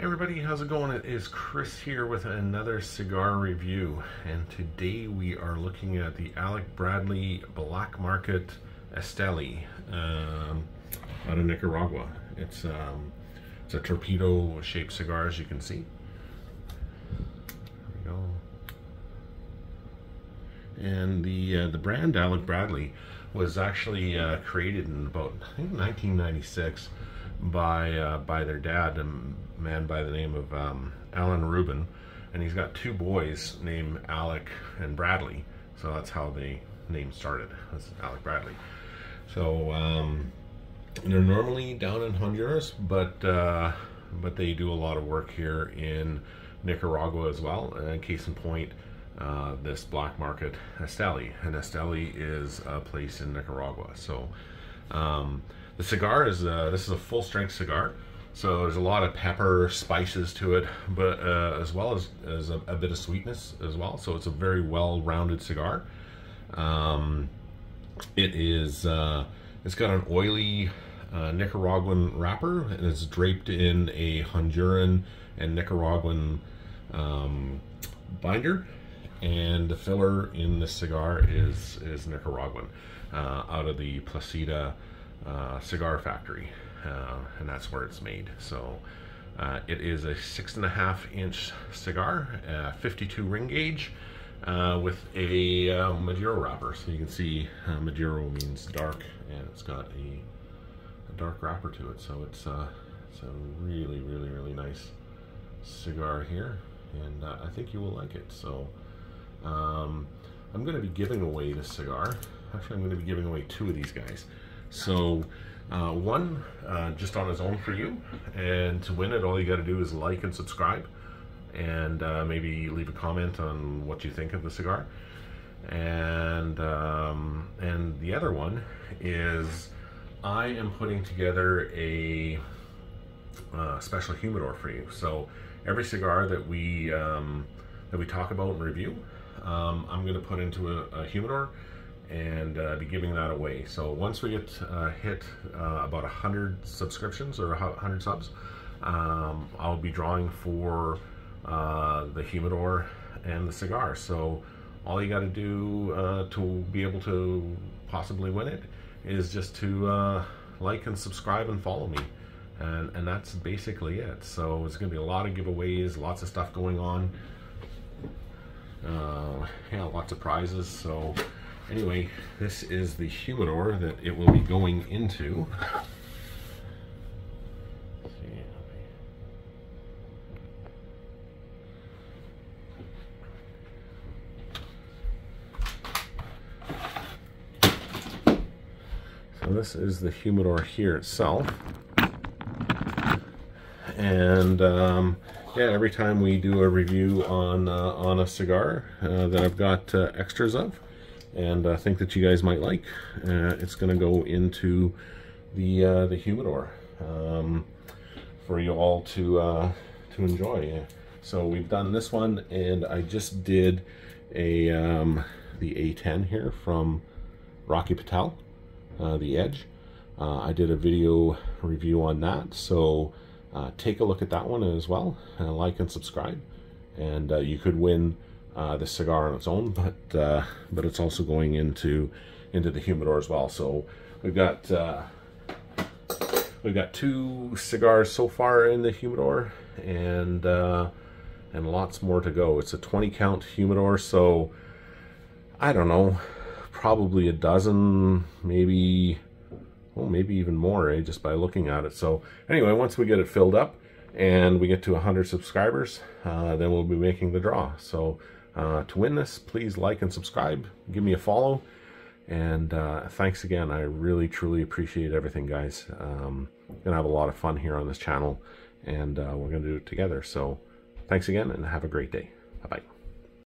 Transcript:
Everybody, how's it going? It is Chris here with another cigar review and today we are looking at the Alec Bradley Black Market Esteli um, out of Nicaragua. It's, um, it's a torpedo shaped cigar as you can see. There we go. And the, uh, the brand Alec Bradley was actually uh, created in about, I think 1996 by uh, by their dad, a man by the name of um, Alan Rubin, and he's got two boys named Alec and Bradley. So that's how the name started. That's Alec Bradley. So um, they're normally down in Honduras, but uh, but they do a lot of work here in Nicaragua as well. And case in point, uh, this black market Esteli, and Esteli is a place in Nicaragua. So. Um, the cigar is uh, this is a full strength cigar, so there's a lot of pepper, spices to it, but uh, as well as, as a, a, bit of sweetness as well. So it's a very well-rounded cigar. Um, it is uh, it's got an oily uh, Nicaraguan wrapper, and it's draped in a Honduran and Nicaraguan um, binder. And the filler in this cigar is is Nicaraguan, uh, out of the Plasencia uh, cigar factory, uh, and that's where it's made. So uh, it is a six and a half inch cigar, 52 ring gauge, uh, with a uh, Maduro wrapper. So you can see Maduro means dark, and it's got a, a dark wrapper to it. So it's, it's a really, really, really nice cigar here, and I think you will like it. So um, I'm going to be giving away this cigar. Actually, I'm going to be giving away two of these guys. So uh, one, uh, just on his own for you. And to win it, all you got to do is like and subscribe. And uh, maybe leave a comment on what you think of the cigar. And, um, and the other one is I am putting together a uh, special humidor for you. So every cigar that we, um, that we talk about and review, um, I'm going to put into a, a humidor and uh, be giving that away. So once we get uh, hit uh, about 100 subscriptions or 100 subs, um, I'll be drawing for uh, the humidor and the cigar. So all you got to do uh, to be able to possibly win it is just to uh, like and subscribe and follow me. And, and that's basically it. So it's going to be a lot of giveaways, lots of stuff going on. yeah, lots of prizes. So Anyway, this is the humidor that it will be going into. So this is the humidor here itself. And um, yeah, every time we do a review on uh, on a cigar uh, that I've got uh, extras of, and I think that you guys might like. Uh, it's going to go into the uh, the humidor um, for you all to uh, to enjoy. So we've done this one, and I just did a um, the A10 here from Rocky Patel, uh, the Edge. Uh, I did a video review on that, so uh, take a look at that one as well, like and subscribe, and you could win uh, the cigar on its own, but uh, but it's also going into into the humidor as well. So we've got uh, we've got two cigars so far in the humidor, and uh, and lots more to go. It's a 20 count humidor, so I don't know, probably a dozen, maybe well, maybe even more, eh, just by looking at it. So anyway, once we get it filled up and we get to 100 subscribers, uh, then we'll be making the draw. So uh, to win this, please like and subscribe. Give me a follow. And uh, thanks again. I really, truly appreciate everything, guys. Um, gonna have a lot of fun here on this channel, and uh, we're gonna do it together. So thanks again, and have a great day. Bye-bye.